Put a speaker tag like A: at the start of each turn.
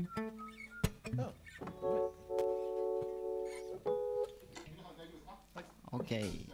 A: Oh.
B: Okay.